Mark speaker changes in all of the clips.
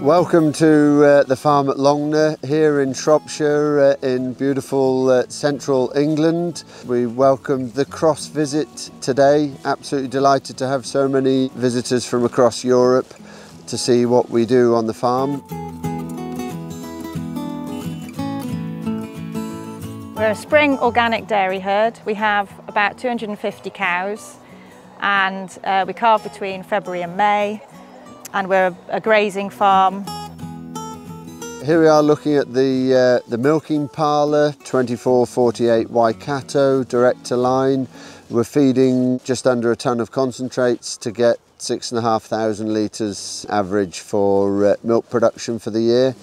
Speaker 1: Welcome to uh, the farm at Longner here in Shropshire uh, in beautiful uh, central England. We welcome the cross visit today. Absolutely delighted to have so many visitors from across Europe to see what we do on the farm.
Speaker 2: We're a spring organic dairy herd. We have about 250 cows and uh, we calve between February and May and we're a, a grazing farm.
Speaker 1: Here we are looking at the, uh, the milking parlour, 2448 Waikato, direct to line. We're feeding just under a tonne of concentrates to get six and a half thousand litres average for uh, milk production for the year.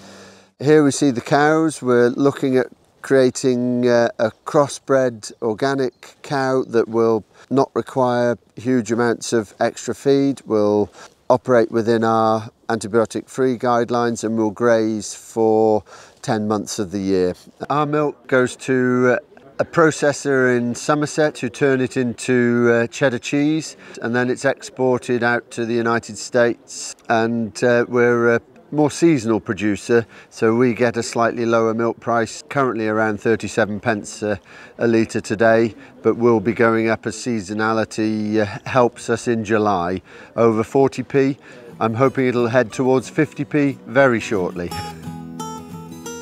Speaker 1: Here we see the cows. We're looking at creating uh, a crossbred organic cow that will not require huge amounts of extra feed, will operate within our antibiotic free guidelines and will graze for 10 months of the year. Our milk goes to uh, a processor in Somerset who turn it into uh, cheddar cheese and then it's exported out to the United States and uh, we're a more seasonal producer so we get a slightly lower milk price currently around 37 pence a, a litre today but will be going up as seasonality uh, helps us in July. Over 40p I'm hoping it'll head towards 50p very shortly.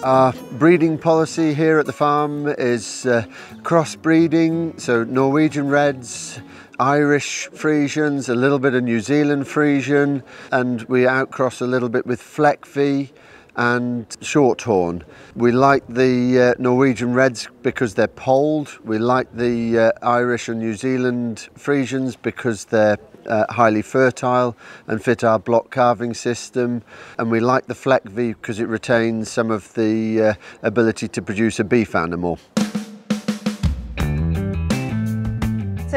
Speaker 1: Our breeding policy here at the farm is uh, crossbreeding, so Norwegian Reds, Irish Friesians, a little bit of New Zealand Friesian, and we outcross a little bit with Fleckvieh and Shorthorn. We like the uh, Norwegian Reds because they're polled. We like the uh, Irish and New Zealand Friesians because they're uh, highly fertile and fit our block calving system. And we like the Fleckvieh because it retains some of the uh, ability to produce a beef animal.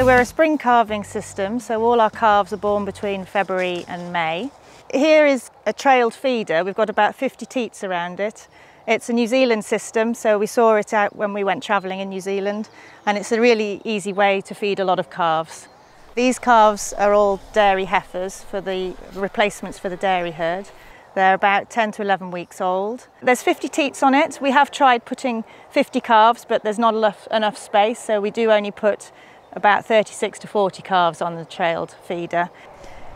Speaker 2: We're a spring calving system, so all our calves are born between February and May. Here is a trailed feeder. We've got about 50 teats around it. It's a New Zealand system, so we saw it out when we went travelling in New Zealand, and it's a really easy way to feed a lot of calves. These calves are all dairy heifers for the replacements for the dairy herd. They're about 10 to 11 weeks old. There's 50 teats on it. We have tried putting 50 calves, but there's not enough, enough space, so we do only put about 36 to 40 calves on the trailed feeder.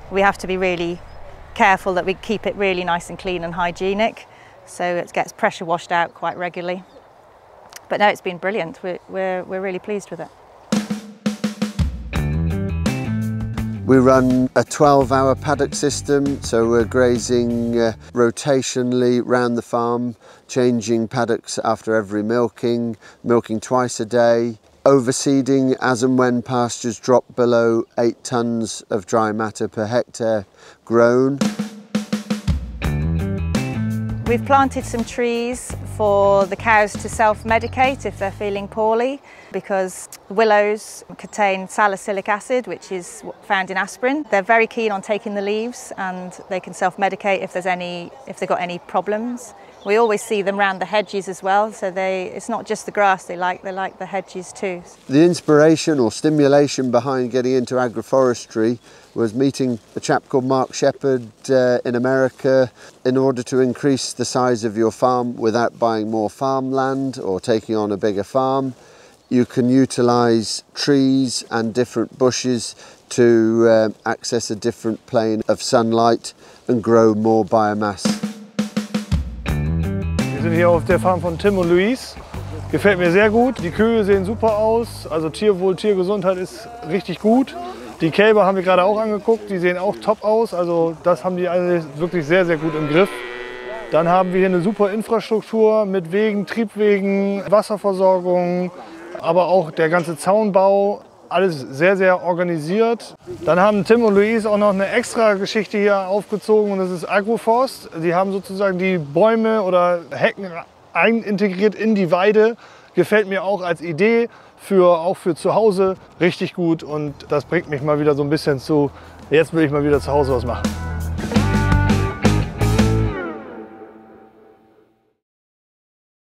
Speaker 2: We have to be really careful that we keep it really nice and clean and hygienic, so it gets pressure washed out quite regularly. But no, it's been brilliant. We're, we're, we're really pleased with it.
Speaker 1: We run a 12 hour paddock system, so we're grazing uh, rotationally round the farm, changing paddocks after every milking, milking twice a day, overseeding as and when pastures drop below 8 tonnes of dry matter per hectare grown.
Speaker 2: We've planted some trees for the cows to self-medicate if they're feeling poorly because willows contain salicylic acid which is found in aspirin. They're very keen on taking the leaves and they can self-medicate if there's any if they've got any problems. We always see them around the hedges as well so they it's not just the grass they like they like the hedges too.
Speaker 1: The inspiration or stimulation behind getting into agroforestry was meeting a chap called Mark Shepard uh, in America in order to increase the size of your farm without buying more farmland or taking on a bigger farm. You can utilise trees and different bushes to uh, access a different plane of sunlight and grow more biomass.
Speaker 3: Wir sind hier auf der Farm von Tim und Luis. Gefällt mir sehr gut. Die Kühe sehen super aus. Also Tierwohl, Tiergesundheit ist richtig gut. Die Kälber haben wir gerade auch angeguckt, die sehen auch top aus. Also das haben die alle wirklich sehr, sehr gut im Griff. Dann haben wir hier eine super Infrastruktur mit Wegen, Triebwegen, Wasserversorgung, aber auch der ganze Zaunbau. Alles sehr, sehr organisiert. Dann haben Tim und Luis auch noch eine extra Geschichte hier aufgezogen und das ist Agroforst. Sie haben sozusagen die Bäume oder Hecken einintegriert in die Weide. Gefällt mir auch als Idee für, auch für zu Hause richtig gut und das bringt mich mal wieder so ein bisschen zu, jetzt will ich mal wieder zu Hause was machen.